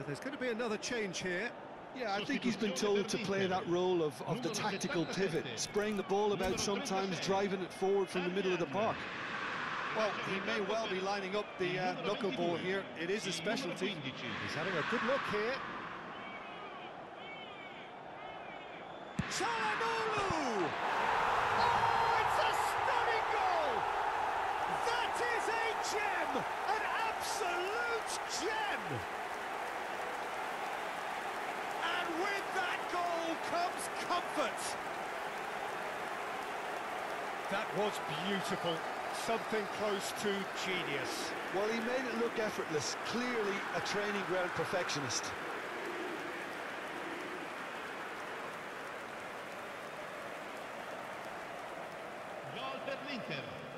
So there's going to be another change here. Yeah, I think he's been told to play that role of, of the tactical pivot, spraying the ball about sometimes, driving it forward from the middle of the park. Well, he may well be lining up the uh, knuckleball here. It is a specialty. He's having a good look here. Çalhanoğlu! Oh, it's a stunning goal! That is a gem! An absolute gem! comes comfort. That was beautiful. Something close to genius. Well, he made it look effortless. Clearly a training ground perfectionist. Gol per l'Inter.